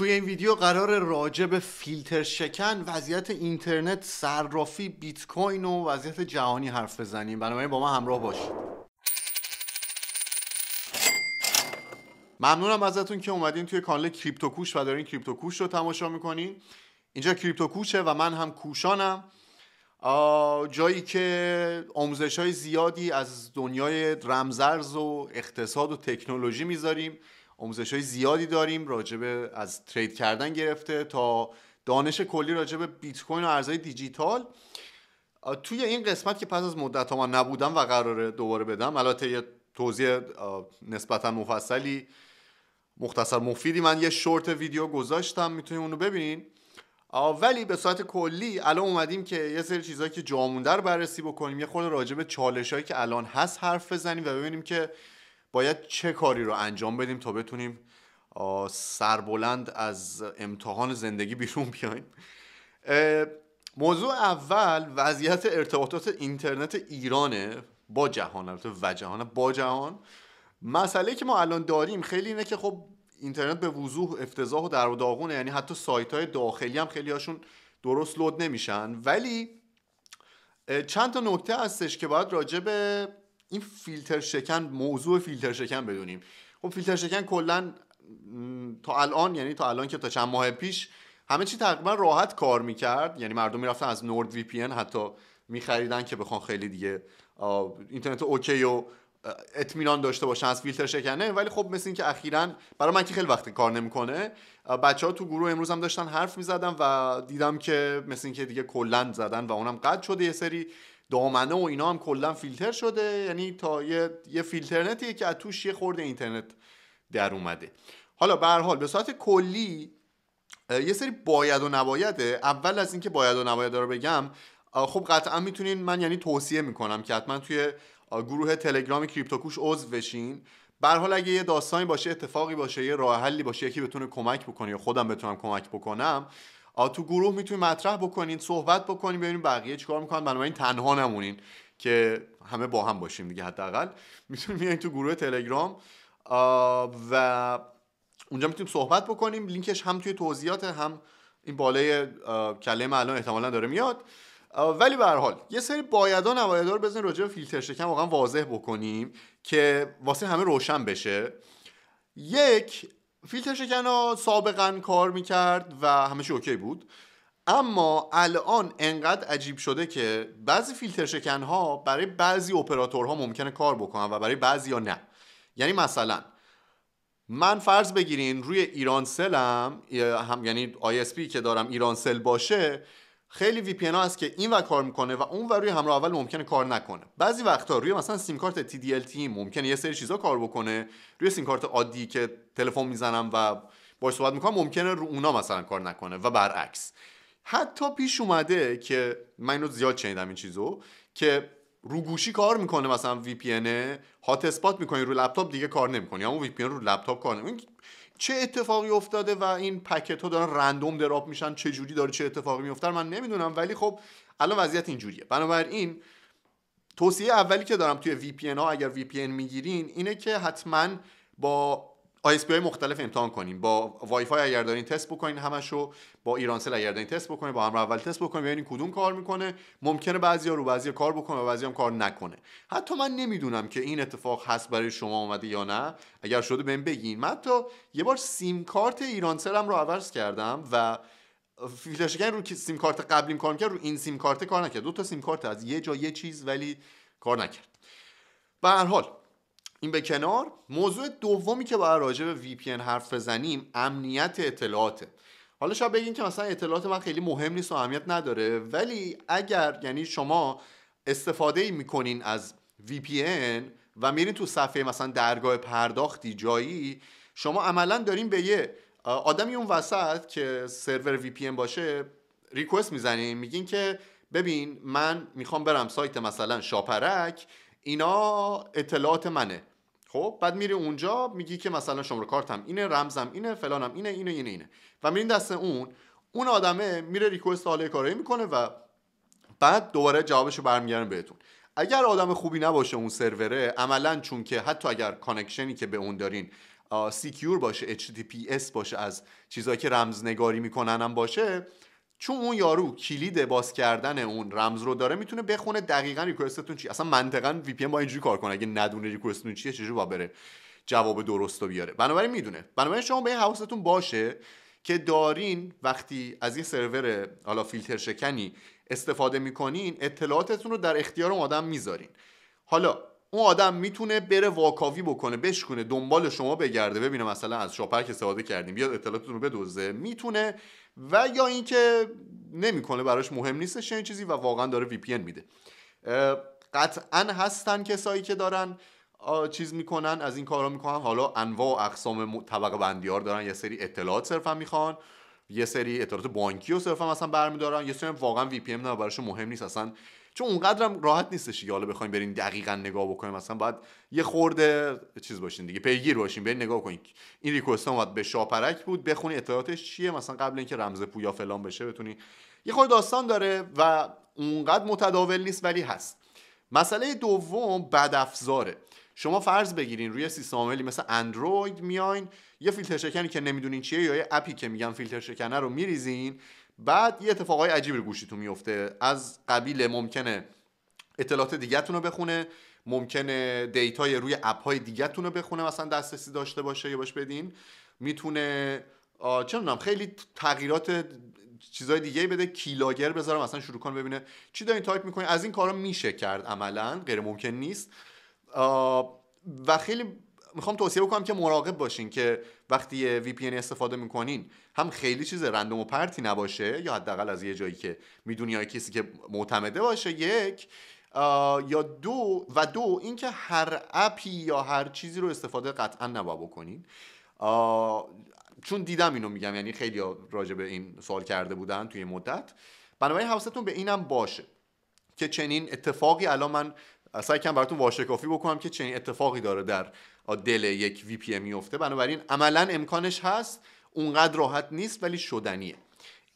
توی این ویدیو قرار راجع به فیلتر شکن وضعیت اینترنت صرافی بیت کوین و وضعیت جهانی حرف بزنیم. بنابراین با ما همراه باشید ممنونم ازتون که اومدین توی کانال کریپتو کوش و دارین کریپتو کوش رو تماشا می‌کنین. اینجا کریپتو کوشه و من هم کوشانم. جایی که آموزش های زیادی از دنیای رمزرز و اقتصاد و تکنولوژی می‌ذاریم. آموزش های زیادی داریم راجبه از ترید کردن گرفته تا دانش کلی راجبه بیت کوین و ارزهای دیجیتال. توی این قسمت که پس از مدت ها من نبودم و قراره دوباره بدم البته یه توضیح نسبتا مفصلی مختصر مفیدی من یه شورت ویدیو گذاشتم می‌تونیم اونو ببینین. ولی به صورت کلی الان اومدیم که یه سری چیزهایی که جامونده رو بررسی بکنیم یه خود راجع به چالش هایی که الان هست حرف بزنیم و ببینیم که باید چه کاری رو انجام بدیم تا بتونیم سربلند از امتحان زندگی بیرون بیایم؟ موضوع اول وضعیت ارتباطات اینترنت ایرانه با جهان البته و جهان با جهان. مسئله که ما الان داریم خیلی اینه که خب اینترنت به وضوح افتضاح و در و داغونه یعنی حتی سایت های داخلی هم خیلی هاشون درست لود نمیشن. ولی چند تا نکته هستش که باید راجع به این فیلتر شکن موضوع فیلتر شکن بدونیم. خب فیلتر شکن کلا تا الان یعنی تا الان که تا چند ماه پیش همه چی تقریبا راحت کار می‌کرد. یعنی مردم می‌رفتن از NordVPN حتی میخریدن که بخوان خیلی دیگه اینترنت okay و اطمینان داشته باشن از فیلتر شکنه. ولی خب مثل اینکه اخیرا برای من که خیلی وقت کار نمی‌کنه بچه ها تو گروه امروز هم داشتن حرف می‌زدن و دیدم که مثل اینکه دیگه کلا زدن و اونم قطع شده یه سری دامنه و اینا هم کلا فیلتر شده. یعنی تا یه, یه فیلترنتیه که از توش یه خورده اینترنت در اومده. حالا به هر حال به صورت کلی یه سری باید و نبایده اول از اینکه باید و نباید رو بگم خب قطعا می‌تونین من یعنی توصیه می‌کنم که حتما توی گروه تلگرام کریپتوکوش عضو بشین. به حال اگه یه داستانی باشه اتفاقی باشه یه راه حلی باشه یکی بتونه کمک بکنه یا خودم بتونم کمک بکنم تو گروه می‌تونید مطرح بکنین صحبت بکنین ببینیم بقیه چیکار می‌کنن. بنابراین تنها نمونین که همه با هم باشیم دیگه حداقل. می‌تونیم بیاین تو گروه تلگرام. و اونجا می‌تونیم صحبت بکنیم. لینکش هم توی توضیحات هم این بالای کلمه الان احتمالا داره میاد. ولی به هر حال یه سری بایدا نبایدا رو بزنین راجع به فیلتر شکن واقعا واضح بکنیم که واسه همه روشن بشه. یک فیلتر شکن ها سابقا کار می‌کرد و همش okay بود. اما الان انقدر عجیب شده که بعضی فیلتر شکن ها برای بعضی اپراتورها ممکنه کار بکنن و برای بعضی ها نه. یعنی مثلا من فرض بگیرین روی ایرانسلم هم یعنی IP که دارم ایرانسل باشه خیلی VPN ها هست که این و کار می‌کنه و اون و روی همراه اول ممکنه کار نکنه. بعضی وقتا روی مثلا سیم کارت تی ممکنه یه سری چیزا کار بکنه. روی سیم کارت عادی که تلفن می‌زنم و باش صحبت می‌کنم ممکنه رو اونا مثلا کار نکنه و برعکس. حتی پیش اومده که من زیاد شنیدم این چیزو که رو گوشی کار می‌کنه مثلا VPN hotspot می‌کنه رو لپتاپ دیگه کار نمی‌کنه یا اون VPN رو لپتاپ کار نمی‌کنه چه اتفاقی افتاده و این packet ها دارن random drop میشن چه جوری داره چه اتفاقی میفته من نمی‌دونم. ولی خب الان وضعیت اینجوریه. بنابراین توصیه اولی که دارم توی VPN ها اگر VPN می‌گیرین اینه که حتما با ISP های مختلف امتحان کنیم. با وای فای اگر دارین تست بکنین همشو با ایرانسل اگر دارین تست بکنین با همراه اول تست بکنین ببینین کدوم کار می‌کنه. ممکنه بعضیا رو بعضیا کار بکنه و بعضی هم کار نکنه. حتی من نمی‌دونم که این اتفاق هست برای شما اومده یا نه. اگر شده بهم بگین. من حتی یه بار سیم کارت ایرانسل رو عوض کردم و فیلتر رو سیم کارت قبلیم کار کرد رو این سیم کارت کار نکرد. دو تا سیم کارت از یه جا یه چیز ولی کار نکرد. به هر حال این به کنار. موضوع دومی که باید راجع به VPN حرف بزنیم امنیت اطلاعاته. حالا شاید بگین که مثلا اطلاعات من خیلی مهم نیست و اهمیت نداره ولی اگر یعنی شما استفاده می‌کنین از VPN و میرین تو صفحه مثلا درگاه پرداختی جایی شما عملا دارین به یه آدمی اون وسط که سرور VPN باشه request می‌زنین میگین که ببین من می‌خوام برم سایت مثلا شاپرک اینا اطلاعات منه. خب بعد میری اونجا میگی که مثلا شماره کارتم اینه رمزم اینه فلانم اینه اینه اینه اینه. و میرین دست اون اون آدمه میره request حالا یه کاری می‌کنه و بعد دوباره جوابشو برمیگردن بهتون. اگر آدم خوبی نباشه اون سروره عملا چون که حتی اگر کانکشنی که به اون دارین secure باشه HTTPS باشه از چیزهایی که رمزنگاری می‌کنن هم باشه چون اون یارو کلید باز کردن اون رمز رو داره می‌تونه بخونه دقیقا request تون چی. اصلا منطقا VPN باید اینجوری کار کنه. اگه ندونه request تون چیه چجوری باید بره جواب درست رو بیاره. بنابراین می‌دونه. بنابراین شما به حواستون باشه که دارین وقتی از یه سرور حالا فیلتر شکنی استفاده می‌کنین اطلاعاتتون رو در اختیار اون آدم می‌ذارین. حالا اون آدم می‌تونه بره واکاوی بکنه بشکنه دنبال شما بگرده. ببینه مثلا از شاپرک استفاده کردیم بیاد اطلاعاتتون رو بدزده می‌تونه و یا اینکه نمی‌کنه براش مهم نیستش این چیزی و واقعا داره VPN میده. قطعا هستن کسایی که دارن چیز می‌کنن از این کارا می‌کنن. حالا انواع و اقسام طبقه بندیار دارن یه سری اطلاعات صرفا می‌خوان. یه سری اطلاعات بانکی رو صرفا مثلا برمیدارن یه سری واقعا VPN ام براشون مهم نیست اصلا. چون اونقدرم راحت نیستش که حالا بخوایم برین دقیقا نگاه بکنیم. مثلا باید یه خورده چیز باشین دیگه پیگیر باشین برین نگاه کنین. این ریکوست اومد به شاپرک بود بخونی اطلاعاتش چیه؟ مثلا قبل اینکه رمز پویا فلان بشه بتونی. یه خورده داستان داره و اونقدر متداول نیست ولی هست. مسئله دوم بد افزاره شما فرض بگیرین روی سیستم عاملی مثل اندروید میاین یه فیلتر شکنی که نمی‌دونین چیه یا یه اپی که میگن فیلتر شکنه رو میریزین بعد یه اتفاقای عجیبی رو گوشیتون میفته از قبیل ممکنه اطلاعات دیگهتون رو بخونه ممکنه data ی روی app های دیگهتون رو بخونه مثلا دسترسی داشته باشه یا بهش بدین. می‌تونه چه می‌دونم خیلی تغییرات چیزای دیگه بده keylogger بذاره مثلا شروع کنه ببینه چی دارین تایپ می‌کنین. از این کارا میشه کرد عملا غیر ممکن نیست. و خیلی می‌خوام توصیه بکنم که مراقب باشین که وقتی وی پی استفاده می‌کنین هم خیلی چیز رندوم و پرتی نباشه یا حداقل از یه جایی که می‌دونی یا کسی که معتمده باشه یک یا دو و دو اینکه هر اپی یا هر چیزی رو استفاده قطعا نباید بکنین. چون دیدم اینو میگم یعنی خیلی راجع به این سوال کرده بودن توی مدت. بنابراین حواستون به اینم باشه که چنین اتفاقی الان من سعی کنم براتون واشکافی بکنم که چنین اتفاقی داره در دل یک VPN میفته. بنابراین عملا امکانش هست اونقدر راحت نیست ولی شدنیه.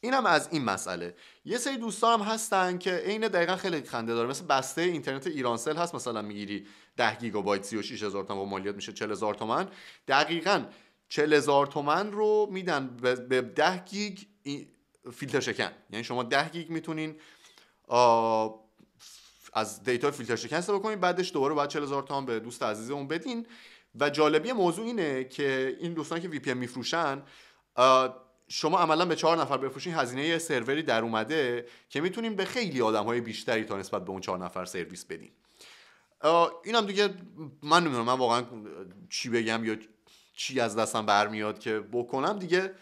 اینم از این مسئله. یه سری دوستان هم هستن که عین دقیقا خیلی خنده داره. مثل بسته اینترنت ایرانسل هست. مثلا می‌گیری 10 گیگابایت 36 هزار تومن مالیات میشه 40 هزار تومن دقیقا 40 هزار تومن رو میدن به 10 گیگ فیلتر شکن. یعنی شما 10 گیگ می‌تونین از دیتا فیلتر شکن استفاده بعدش دوباره باید 40 هزار تومن به دوست عزیزمون بدین. و جالبی موضوع اینه که این دوستان که وی پی میفروشن شما عملا به چهار نفر بفروشین هزینه سروری در اومده که می‌تونیم به خیلی آدم های بیشتری تا نسبت به اون چهار نفر سرویس بدیم این هم دیگه من نمی‌دونم من واقعا چی بگم یا چی از دستم برمیاد که بکنم دیگه.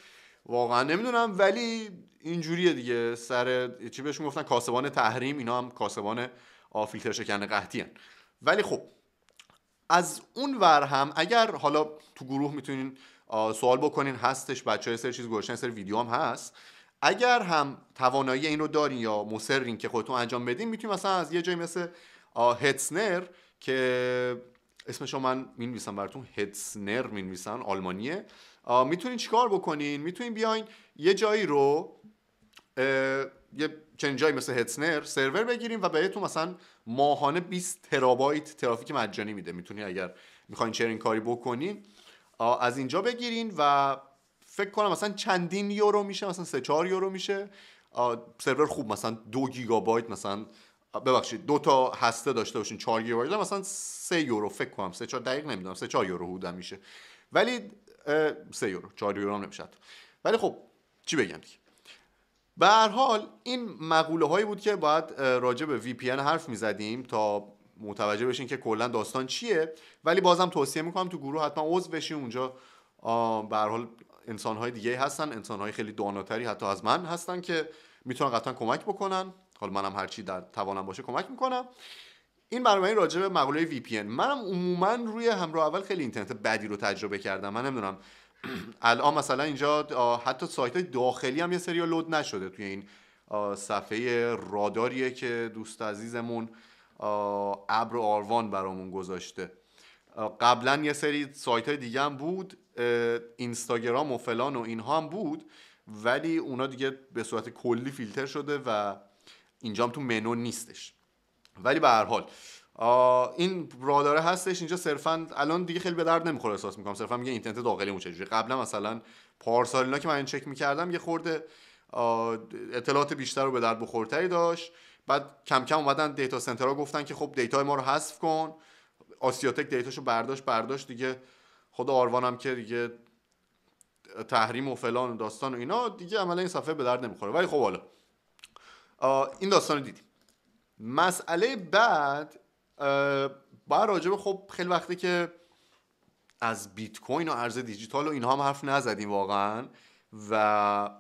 واقعا نمی‌دونم ولی اینجوریه دیگه. سر چی بهشون گفتن؟ کاسبان تحریم اینا هم کاسبان فیلتر شکن قحطی ولی خب از اون ور هم اگر حالا تو گروه می‌تونین سوال بکنین هستش بچه های سر چیز گوشن سر ویدیو هم هست. اگر هم توانایی این رو دارین یا مصرین که خودتون انجام بدین می‌تونین مثلا از یه جایی مثل هتسنر که اسمشو من می‌نویسم براتون هتسنر می‌نویسن آلمانیه. می‌تونین چیکار بکنین؟ می‌تونین بیاین یه جایی رو یه چنین جایی مثل هتسنر سرور بگیریم و بهتون مثلا ماهانه 20 ترابایت ترافیک مجانی میده. می‌تونی اگر می‌خواین چرین کاری بکنین از اینجا بگیرین و فکر کنم مثلا چندین یورو میشه مثلا 3 4 یورو میشه. سرور خوب مثلا دو گیگابایت مثلا ببخشید دو تا هسته داشته باشین 4 گیگابایت مثلا 3 یورو فکر کنم 3 4 دقیق نمی‌دونم 3 4 یورو حدودا میشه. ولی 3 یورو 4 یورو هم نمیشه ولی خب چی بگم دیگه؟ به هر حال این مقوله هایی بود که باید راجع به VPN حرف می‌زدیم تا متوجه بشین که کلا داستان چیه. ولی بازم توصیه می‌کنم تو گروه حتما عضو بشین. اونجا به هر حال انسان های دیگه هستن. انسان های خیلی داناتری حتی از من هستن که می‌تونن قطعا کمک بکنن. حالا منم هرچی در توانم باشه کمک می‌کنم. این برنامه راجع به مقوله VPN منم عموما روی همراه اول خیلی اینترنت بدی رو تجربه کردم. من نمی‌دونم الان مثلا اینجا حتی سایت های داخلی هم یه سری لود نشده توی این صفحه راداریه که دوست عزیزمون ابر آروان برامون گذاشته. قبلا یه سری سایت های دیگه هم بود اینستاگرام و فلان و اینها هم بود ولی اونا دیگه به صورت کلی فیلتر شده و اینجا هم تو منو نیستش. ولی به هر حال این راداره هستش اینجا صرفا الان دیگه خیلی به درد نمی‌خوره احساس می‌کنم. صرفا میگه اینترنت داخلی چجوری قبلا مثلا پارسال اینا که من این چک می‌کردم یه خورده اطلاعات بیشتر رو به درد بخورتری داشت. بعد کم کم اومدن دیتا سنترها گفتن که خب دیتا ما رو حذف کن. آسیاتک دیتاشو برداشت برداشت دیگه. خود آروانم که دیگه تحریم و فلان و داستان و اینا دیگه عملا این صفحه به درد نمی‌خوره. ولی خب حالا این داستان رو دیدیم. مسئله بعد با راجبه خب خیلی وقتی که از بیت کوین و ارز دیجیتال و اینها هم حرف نزدیم واقعا. و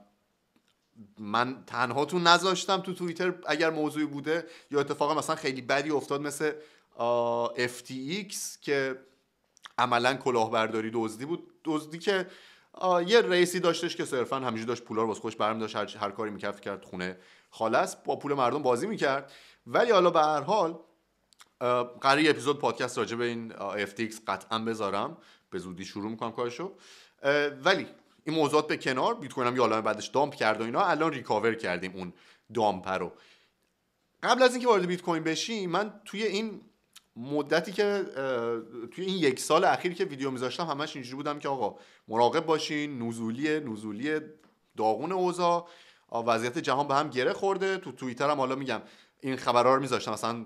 من تنها تو نذاشتم تو توییتر اگر موضوعی بوده یا اتفاقا مثلا خیلی بدی افتاد مثل FTX که عملا کلاهبرداری دزدی بود. دزدی که یه رئیسی داشتش که صرفا همیشه داشت پولا رو واسه خوش برمی داشت هر, هر کاری می‌کرد کرد خونه خالص با پول مردم بازی می‌کرد. ولی حالا به هر حال قرار یه اپیزود پادکست راجع به این FTX قطعا بذارم. به زودی شروع می‌کنم کارشو. ولی این موضوعات به کنار بیت کوین هم یه بعدش دامپ کرد و اینا الان ریکاور کردیم اون دامپ رو. قبل از اینکه وارد بیت کوین بشیم من توی این مدتی که توی این یک سال اخیر که ویدیو میذاشتم همش اینجوری بودم که آقا مراقب باشین نزولی نزولی داغون اوضاع. وضعیت جهان به هم گره خورده. تو توییتر هم حالا میگم این خبرها رو میذاشتم. مثلا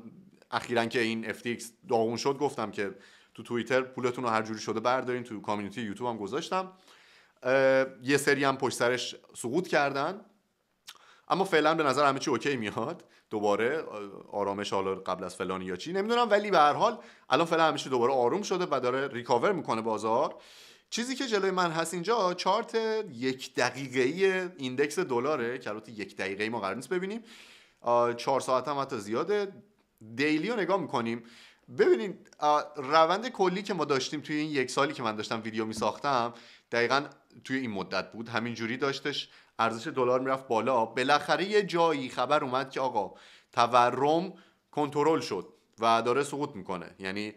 اخیرا که این FTX داغون شد گفتم که تو توییتر پولتون رو هر جوری شده بردارین تو community یوتیوب هم گذاشتم. یه سری هم پشت سرش سقوط کردن. اما فعلا به نظر همه چی okay میاد. دوباره آرامش حالا قبل از فلان یا چی نمی‌دونم ولی به هر حال الان فعلا همه دوباره آروم شده و داره recover می‌کنه بازار. چیزی که جلوی من هست اینجا چارت یک دقیقه ای ایندکس دلاره. که یک دقیقه ای ما قرار نیست ببینیم. چهار ساعت هم حتی زیاده. دیلی رو نگاه می‌کنیم. ببینید روند کلی که ما داشتیم توی این یک سالی که من داشتم ویدیو می ساختم دقیقا توی این مدت بود. همین جوری داشتش. ارزش دلار می‌رفت بالا. بالاخره یه جایی خبر اومد که آقا تورم کنترل شد و داره سقوط می‌کنه. یعنی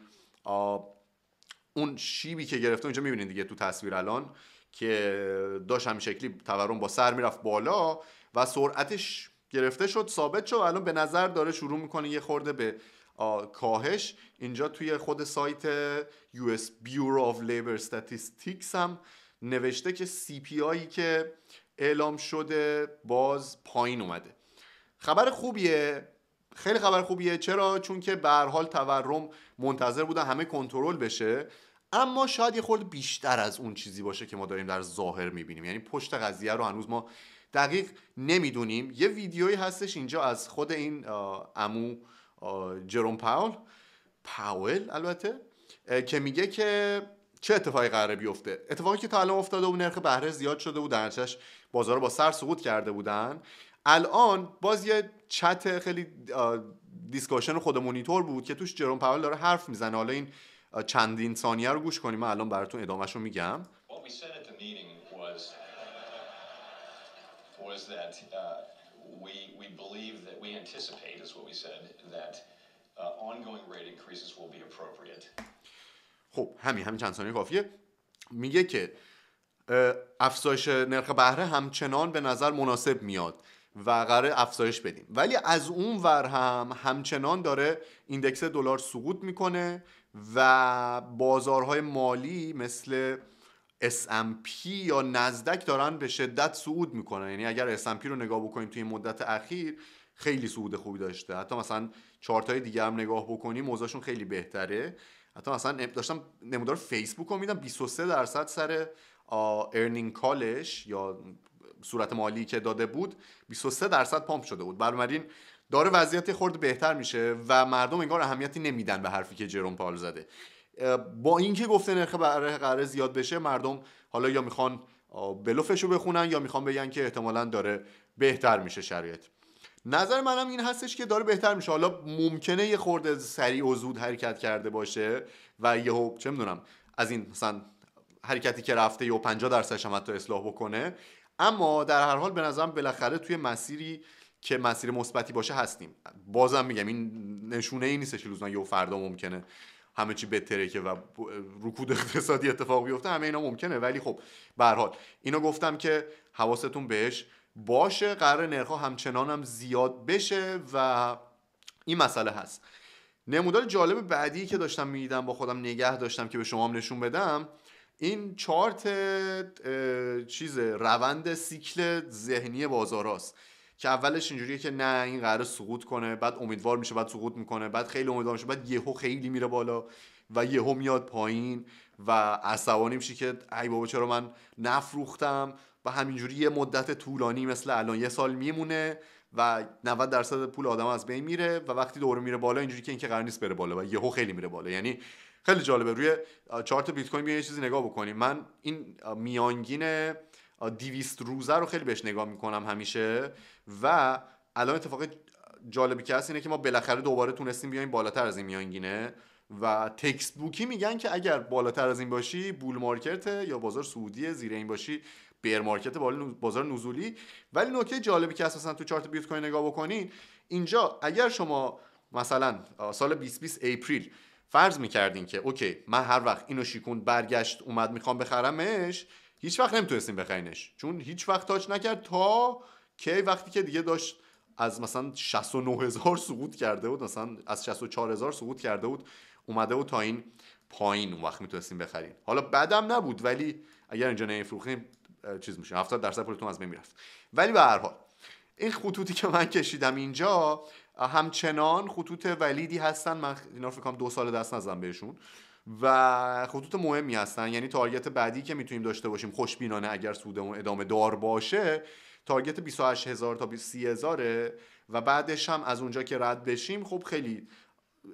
اون شیبی که گرفته اونجا می‌بینید دیگه تو تصویر الان که داشت همین شکلی تورم با سر می‌رفت بالا و سرعتش گرفته شد ثابت شد. الان به نظر داره شروع می‌کنه یه خورده به کاهش. اینجا توی خود سایت US Bureau of Labor Statistics هم نوشته که CPI که اعلام شده باز پایین اومده. خبر خوبیه. خیلی خبر خوبیه. چرا؟ چون که به حال تورم منتظر بودن همه کنترل بشه. اما شاید یه خورده بیشتر از اون چیزی باشه که ما داریم در ظاهر می‌بینیم. یعنی پشت قضیه رو هنوز ما دقیق نمی‌دونیم. یه ویدیویی هستش اینجا از خود این امو جروم پاول. پاول البته که میگه که چه اتفاقی قراره بیفته. اتفاقی که تا الان افتاده و نرخ بهره زیاد شده بود درچش بازار با سر سقوط کرده بودن. الان باز یه چت خیلی discussion خود مونیتور بود که توش جروم پاول داره حرف می‌زنه. حالا این چندین ثانیه رو گوش کنیم. من الان براتون ادامهش رو میگم was that uh, we, we believe that we anticipate, is what we said, that uh, ongoing rate increases will be appropriate. خب همین همین چند ثانیه کافیه میگه که افزایش نرخ بهره همچنان به نظر مناسب میاد و قرار افزایش بدیم ولی از اون ور هم همچنان داره ایندکس دلار سقوط می‌کنه و بازارهای مالی مثل S&P یا نزدک دارن به شدت صعود می‌کنن. یعنی اگر S&P رو نگاه بکنیم توی مدت اخیر خیلی صعود خوبی داشته. حتی مثلا چارت های دیگه هم نگاه بکنیم موضوعشون خیلی بهتره. حتی مثلا داشتم نمودار فیسبوک رو میدم 23 درصد سر ارنینگ کالش یا صورت مالی که داده بود 23 درصد پامپ شده بود. بنابراین داره وضعیت خورد بهتر میشه و مردم انگار اهمیتی نمیدن به حرفی که جروم پال زده. با اینکه گفته نرخ بهره قرار زیاد بشه مردم حالا یا می‌خوان بلوفش رو بخونن یا می‌خوان بگن که احتمالا داره بهتر میشه شرایط. نظر منم این هستش که داره بهتر میشه. حالا ممکنه یه خورده سریع و زود حرکت کرده باشه و یهو چه می‌دونم از این مثلا حرکتی که رفته یا 50 درصدش هم حتی اصلاح بکنه. اما در هر حال به نظرم بالاخره توی مسیری که مسیر مثبتی باشه هستیم. بازم میگم این نشونه ای نیستش روزنا یه فردا ممکنه همه چی بهتره که و رکود اقتصادی اتفاق بیفته همه اینا ممکنه. ولی خب به حال اینو گفتم که حواستون بهش. باشه قرار نرخ همچنان هم زیاد بشه و این مسئله هست. نمودار جالب بعدی که داشتم می‌دیدم با خودم نگه داشتم که به شما هم نشون بدم این چارت چیز روند سیکل ذهنی بازاراست. که اولش اینجوریه که نه این قرار سقوط کنه بعد امیدوار میشه بعد سقوط می‌کنه بعد خیلی امیدوار میشه بعد یهو خیلی میره بالا و یهو میاد پایین و عصبانی میشه که ای بابا چرا من نفروختم؟ و همینجوری یه مدت طولانی مثل الان یه سال میمونه و 90 درصد پول آدم از بین میره و وقتی دوره میره بالا اینجوری که اینکه قرار نیست بره بالا و یهو خیلی میره بالا. یعنی خیلی جالبه. روی چارت بیت کوین یه چیزی نگاه بکنیم. من این میانگین 200 روزه رو خیلی بهش نگاه می‌کنم همیشه. و الان اتفاق جالبی که هست اینه که ما بالاخره دوباره تونستیم بیایم بالاتر از این میانگینه و تکست بوکی میگن که اگر بالاتر از این باشی بول مارکت یا بازار سعودی زیر این باشی bear market بازار نزولی. ولی نکته جالبی که اساسا تو چارت بیت کوین نگاه بکنین اینجا اگر شما مثلا سال 2020 April فرض می‌کردین که okay من هر وقت اینو شکوند برگشت اومد می‌خوام بخرمش هیچ وقت نمی‌تونستیم بخرینش. چون هیچ وقت touch نکرد تا کی وقتی که دیگه داشت از مثلا 69 هزار سقوط کرده بود مثلا از 64 هزار سقوط کرده بود اومده بود تا این پایین اون وقت می‌تونستیم بخریم. حالا بدم نبود ولی اگر اینجا نمیفروختیم چیز میشه 70 درصد پولتون از بین می‌رفت. ولی به هر حال این خطوطی که من کشیدم اینجا همچنان خطوط ولیدی هستن. من اینا فکر کنم دو سال دست نزدم بهشون. و خطوط مهمی هستن. یعنی تارگت بعدی که می‌تونیم داشته باشیم خوشبینانه اگر سودمون ادامه دار باشه تارگت 28000 تا 30000 و بعدش هم از اونجا که رد بشیم خب خیلی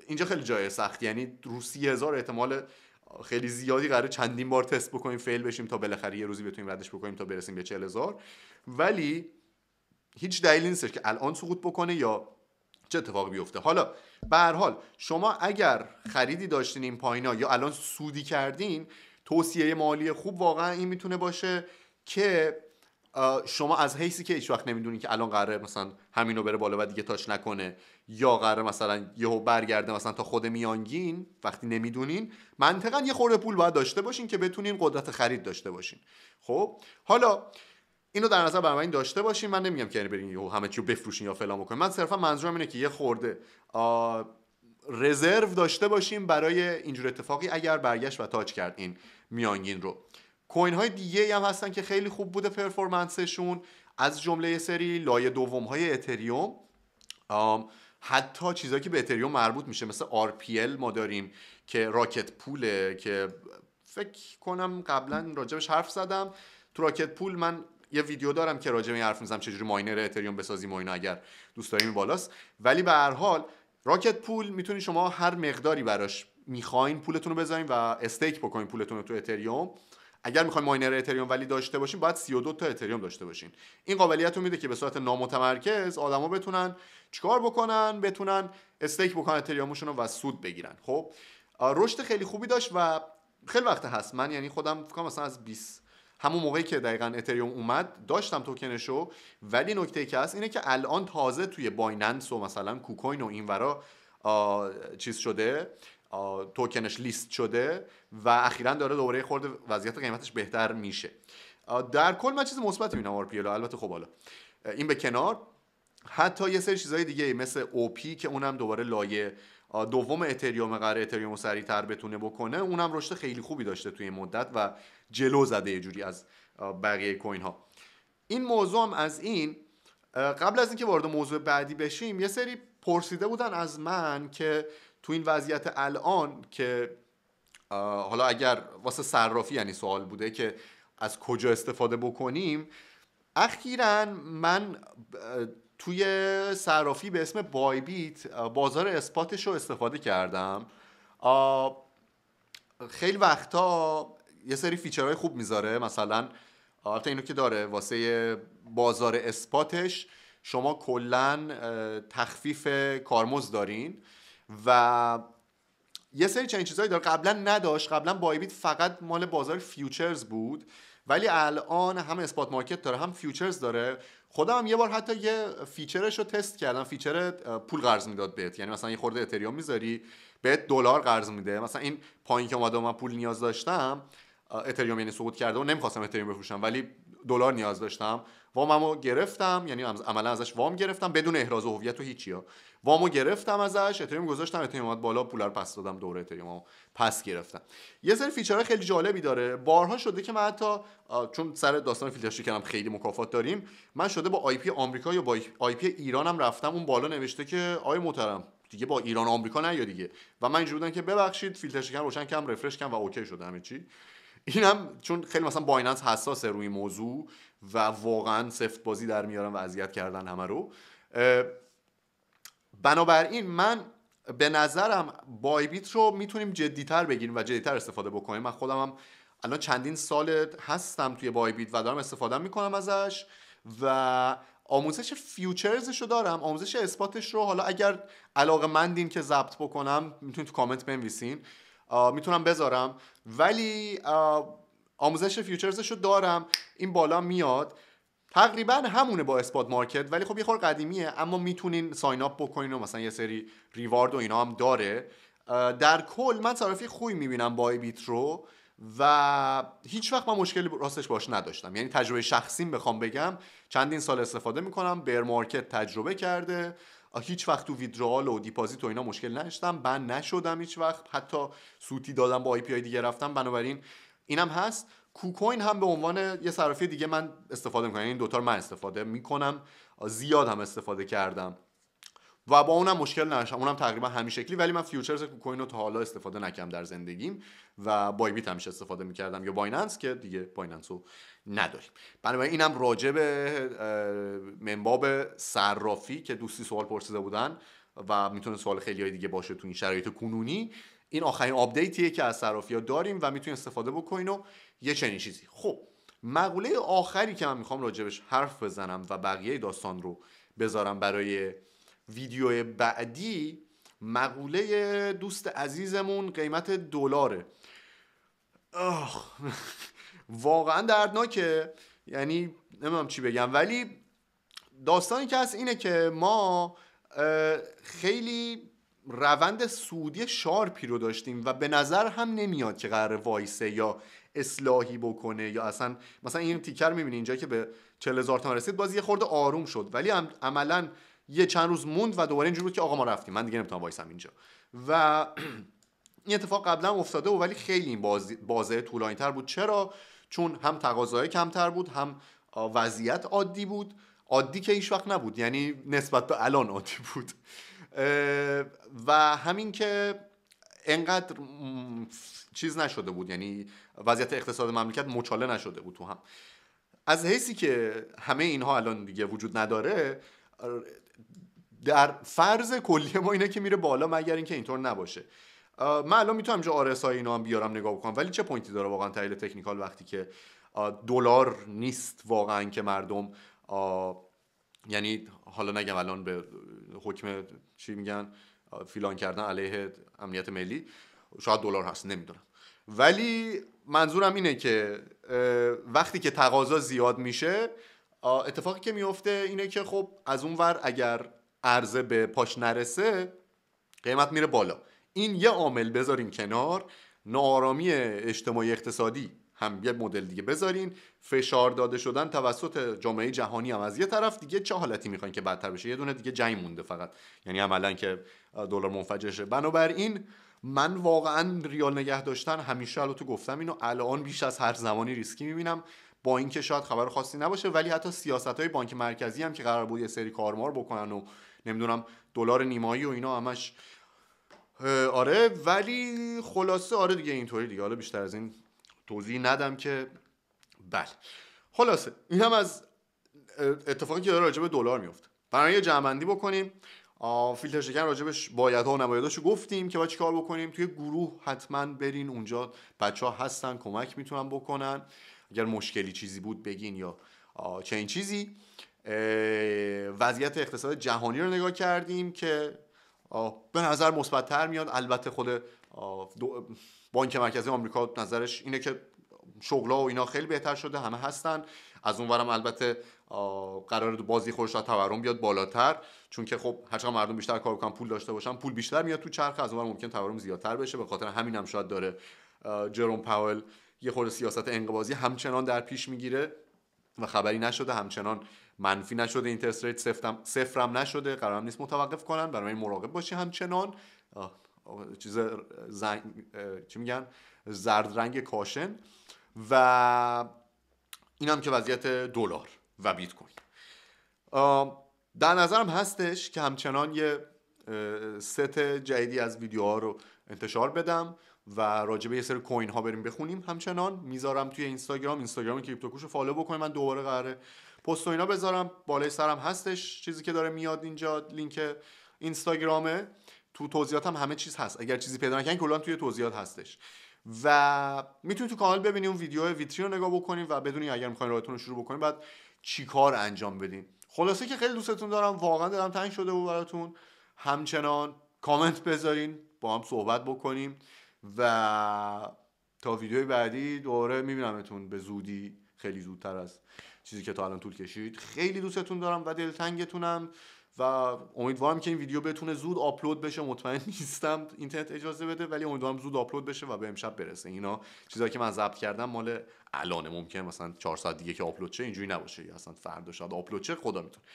اینجا خیلی جای سخت. یعنی رو 30000 احتمال خیلی زیادی قراره چندین بار تست بکنیم فیل بشیم تا بالاخره یه روزی بتونیم ردش بکنیم تا برسیم به 40000 ولی هیچ دلیلی نیستش که الان سقوط بکنه یا چه اتفاقی بیفته؟ حالا به هر حال شما اگر خریدی داشتین این پایینا یا الان سودی کردین توصیه مالی خوب واقعا این می‌تونه باشه که شما از حیثی که هیچ وقت نمی‌دونین که الان قراره مثلا همینو بره بالا و دیگه تاچ نکنه یا قراره مثلا یهو برگرده مثلا تا خود میانگین وقتی نمی‌دونین منطقا یه خورده پول باید داشته باشین که بتونین قدرت خرید داشته باشین. خب حالا اینو در نظر این داشته باشین. من نمیگم که یعنی برین همه چیو بفروشین یا فلان بکنین. من صرفا منظورم اینه که یه خورده رزرو داشته باشیم برای اینجور اتفاقی اگر برگشت و تاچ کرد این میانگین رو. کوین های دیگه هم هستن که خیلی خوب بوده پرفورمنسشون. از جمله سری لایه دوم های اتریوم حتی چیزایی که به اتریوم مربوط میشه مثل RPL ما داریم که راکت پوله که فکر کنم قبلا راجبش حرف زدم. تو راکت پول من یه ویدیو دارم که راجع به این حرف می‌زنم چجوری ماینر اتریوم بسازیم و اینا اگر دوست داریم بالاست. ولی به هر حال راکت پول می‌تونید شما هر مقداری براش می‌خواین پولتون رو بذارین و استیک بکنین پولتون رو تو اتریوم. اگر می‌خواین miner اتریوم ولی داشته باشین باید 32 تا اتریوم داشته باشین. این قابلیت رو میده که به صورت نامتمرکز آدما بتونن چیکار بکنن بتونن stake بکنن اتریومشون رو و سود بگیرن. خب رشد خیلی خوبی داشت و خیلی وقت هست. من یعنی خودم فکر کنم مثلا از 20 همون موقعی که دقیقا اتریوم اومد داشتم توکنشو ولی نکته‌ای که هست اینه که الان تازه توی بایننس و مثلا کوکوین و اینورا چیز شده توکنش لیست شده و اخیرا داره دوباره خورده وضعیت قیمتش بهتر میشه. در کل من چیز مثبتی می‌بینم آر البته خب حالا این به کنار. حتی یه سری چیزهای دیگه مثل اوپی که اونم دوباره لایه دوم اتریوم قرار اتریوم رو سریعتر بتونه بکنه اونم رشد خیلی خوبی داشته توی مدت و جلو زده یه جوری از بقیه کوین ها این موضوع هم از این قبل از اینکه وارد موضوع بعدی بشیم یه سری پرسیده بودن از من که تو این وضعیت الان که حالا اگر واسه صرافی یعنی سوال بوده که از کجا استفاده بکنیم اخیرا من توی صرافی به اسم بای بیت بازار اثباتش رو استفاده کردم. خیلی وقتا یه سری فیچرهای خوب می‌ذاره. مثلا البته اینو که داره واسه بازار اثباتش شما کلا تخفیف کارمزد دارین و یه سری چنین چیزهایی داره. قبلا نداشت. قبلا بایبیت فقط مال بازار futures بود. ولی الان هم spot market داره هم futures داره. خودم یه بار حتی یه feature ش رو تست کردم. feature پول قرض می‌داد بهت. یعنی مثلا یه خورده اتریوم می‌ذاری بهت دلار قرض میده. مثلا این پایین که اومده من پول نیاز داشتم اتریوم یعنی سقوط کرده و نمی‌خواستم اتریوم بفروشم. ولی دلار نیاز داشتم. واممو گرفتم یعنی عملا ازش وام گرفتم بدون احراز هویت و هیچی ها وامو گرفتم ازش اتریوم گذاشتم اتریوم اومد بالا پول رو پس دادم دوباره اتریوم پس گرفتم. یه سری feature های خیلی جالبی داره. بارها شده که من حتی چون سر داستان فیلترشکن خیلی مکافات داریم من شده با IP آمریکا یا با IP ایرانم رفتم. اون بالا نوشته که آقای محترم دیگه با ایران آمریکا نه یا دیگه. و من اینجوری بودم که ببخشید فیلتر شکن روشن کردم refresh کردم و okay شده همه چی. اینم چون خیلی مثلا بایننس حساسه روی موضوع و واقعا سفت بازی در میارن و اذیت کردن همه رو. بنابراین من به نظرم بایبیت رو می‌تونیم جدیتر بگیریم و جدیتر استفاده بکنیم. من خودم هم الان چندین سال هستم توی بایبیت و دارم استفاده می‌کنم ازش و آموزش فیوچرزش رو دارم. آموزش اثباتش رو. حالا اگر علاقه مندین که ضبط بکنم می‌تونید تو کامنت بنویسین. می‌تونم بذارم. ولی آموزش futures ش رو دارم. این بالا میاد. تقریبا همونه با spot market ولی خب یه خورده قدیمیه. اما می‌تونین sign up بکنین و مثلا یه سری reward و اینا هم داره. در کل من صرافی خوبی می‌بینم با بایبیت رو و هیچ وقت من مشکلی راستش باش نداشتم. یعنی تجربه شخصیم بخوام بگم. چندین سال استفاده می‌کنم. bear market تجربه کرده. هیچ وقت تو withdrawal و deposit و اینا مشکل نداشتم. ban نشدم هیچ وقت. حتی سوتی دادم با IP های دیگه رفتم. بنابراین اینم هست. KuCoin هم به عنوان یه صرافی دیگه من استفاده می‌کنم. یعنی این دوتا من استفاده می‌کنم. زیاد هم استفاده کردم. و با اونم مشکل نداشتم. اونم تقریبا همین شکلی. ولی من futures KuCoin رو تا حالا استفاده نکردم در زندگیم و Bybit همیشه استفاده می‌کردم. یا Binance که دیگه Binance رو نداریم. بنابراین اینم راجع به منباب صرافی که دوستی سوال پرسیده بودن و می‌تونه سوال خیلی دیگه باشه تو این شرایط کنونی. این آخرین آپدیتیه که از صرافی ها داریم و می‌تونید استفاده بکنین و یه چنین چیزی. خب مقوله آخری که من می‌خوام راجبش حرف بزنم و بقیه داستان رو بذارم برای ویدیو بعدی مقوله دوست عزیزمون قیمت دلاره. واقعا دردناکه. یعنی نمی‌دونم چی بگم. ولی داستانی که هست اینه که ما خیلی روند سودی شارپی رو داشتیم و به نظر هم نمیاد که قرار وایسه یا اصلاحی بکنه یا اصلا مثلا این تیکر می‌بینی اینجا که به 40 هزار تومن رسید باز یه خورده آروم شد. ولی عملا یه چند روز موند و دوباره اینجوری بود که آقا ما رفتیم. من دیگه نمی‌تونم وایسم اینجا. و این اتفاق قبلا افتاده و ولی خیلی این بازه طولانی تر بود. چرا؟ چون هم تقاضای کمتر بود هم وضعیت عادی بود. عادی که هیچ وقت نبود یعنی نسبت به الان عادی بود. و همین که انقدر چیز نشده بود یعنی وضعیت اقتصاد مملکت مچاله نشده بود تو هم. از حیثی که همه اینها الان دیگه وجود نداره در فرض کلی ما اینه که میره بالا مگر اینکه اینطور نباشه. من الان می‌تونم جا آرس های اینا هم بیارم نگاه بکنم ولی چه پوینتی داره واقعا تحلیل تکنیکال وقتی که دلار نیست واقعا که مردم یعنی حالا نگم الان به حکم چی میگن فیلان کردن علیه امنیت ملی شاید دلار هست نمی‌دونم. ولی منظورم اینه که وقتی که تقاضا زیاد میشه اتفاقی که میفته اینه که خب از اون ور اگر عرضه به پاش نرسه قیمت میره بالا. این یه عامل بذاریم کنار نارامی اجتماعی اقتصادی هم یه مدل دیگه بذارین. فشار داده شدن توسط جامعه جهانی هم از یه طرف دیگه چه حالتی می‌خواین که بدتر بشه؟ یه دونه دیگه جنگ مونده فقط. یعنی عملا که دلار منفجر شه بنابراین من واقعا ریال نگه داشتن همیشه البته گفتم اینو الان بیش از هر زمانی ریسکی می‌بینم. با اینکه شاید خبر خاصی نباشه ولی حتی سیاست های بانک مرکزی هم که قرار بود یه سری کارمار بکنن و نمی‌دونم دلار نیمایی و اینا همش. آره ولی خلاصه آره دیگه اینطوری دیگه. حالا بیشتر از این توضیح ندم که بله. خلاصه این هم از اتفاقی که داره راجع به دلار میفته برای یه جمعندی بکنیم فیلتر شکن راجبش باید ها و نبایداشو گفتیم که باید چیکار بکنیم. توی گروه حتما برین اونجا بچه ها هستن کمک می‌تونن بکنن. اگر مشکلی چیزی بود بگین یا چه چیزی. وضعیت اقتصاد جهانی رو نگاه کردیم که به نظر مثبتتر میاد. البته خود بانک مرکزی آمریکا نظرش اینه که شغلا و اینا خیلی بهتر شده همه هستن. از اونورم البته قرار بازی خودش تورم بیاد بالاتر. چون که خب هرچقدر مردم بیشتر کار بکنن پول داشته باشن پول بیشتر میاد تو چرخ از اونور ممکن تورم زیادتر بشه. به خاطر همین هم شاید داره جروم پاول یه خورده سیاست انقباضی همچنان در پیش می‌گیره و خبری نشده. همچنان منفی نشده اینترست ریت صفرم, صفرم نشده قرارم نیست متوقف کنن. برای مراقب باشی همچنان. چیز زنگ چی میگن؟ زرد رنگ کاشن. و این هم که وضعیت دلار و بیت کوین. در نظرم هستش که همچنان یه ست جدیدی از ویدیوها رو انتشار بدم و راجع به یه سری coin ها بریم بخونیم. همچنان می‌ذارم توی اینستاگرام. اینستاگرام کریپتوکوش رو فالو بکنید. من دوباره قراره پست و اینا بذارم. بالای سرم هستش چیزی که داره میاد اینجا لینک اینستاگرامه. تو توضیحاتم همه چیز هست. اگر چیزی پیدا نکنین کلا توی توضیحات هستش. و می‌تونید تو کانال ببینید اون ویدیو ویترین رو نگاه بکنید و بدونید اگر می‌خواین راهتون رو شروع بکنید بعد چیکار انجام بدین خلاصه که خیلی دوستتون دارم. واقعا دلم تنگ شده بود براتون. همچنان کامنت بذارین با هم صحبت بکنیم. و تا ویدیوی بعدی دوباره میبینمتون. به زودی. خیلی زودتر از چیزی که تا الان طول کشید. خیلی دوستتون دارم و دلتنگتونم و امیدوارم که این ویدیو بتونه زود آپلود بشه. مطمئن نیستم اینترنت اجازه بده ولی امیدوارم زود آپلود بشه و به امشب برسه. اینا چیزایی که من ضبط کردم مال الان ممکن مثلا 4 ساعت دیگه که آپلود شه اینجوری نباشه. یا اصلا فردا شاید آپلود شه خدا می‌تونه.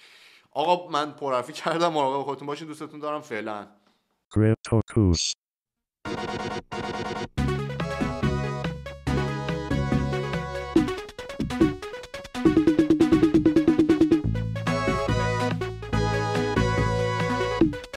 آقا من پرحرفی کردم. مراقب خودتون باشین. دوستتون دارم. فعلا.